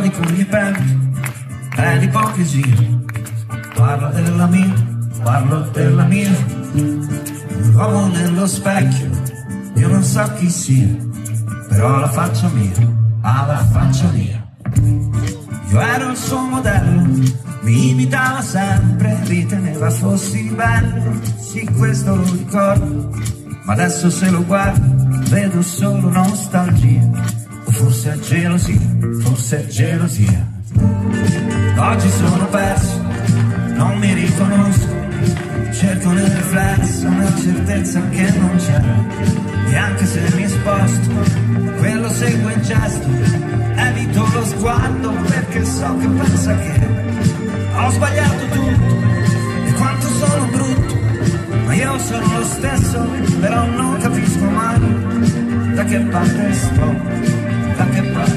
di cui pento, è l'ipocrisia. Parlo della mia, parlo della mia. L'uomo nello specchio, io non so chi sia, però la faccia mia, ha la faccia mia. Io ero il suo modello, mi imitava sempre, riteneva fossi bello, sì questo lo ricordo, ma adesso se lo guardo vedo solo nostalgia, forse è gelosia, forse è gelosia. Oggi sono perso, non mi riconosco, cerco nel riflesso una certezza che non c'è, e anche se mi sposto, quello segue il gesto, evito lo sguardo perché so che pensa che ho sbagliato tutto. E quanto sono brutto, ma io sono lo stesso, però non capisco mai da che parte sto, da che parte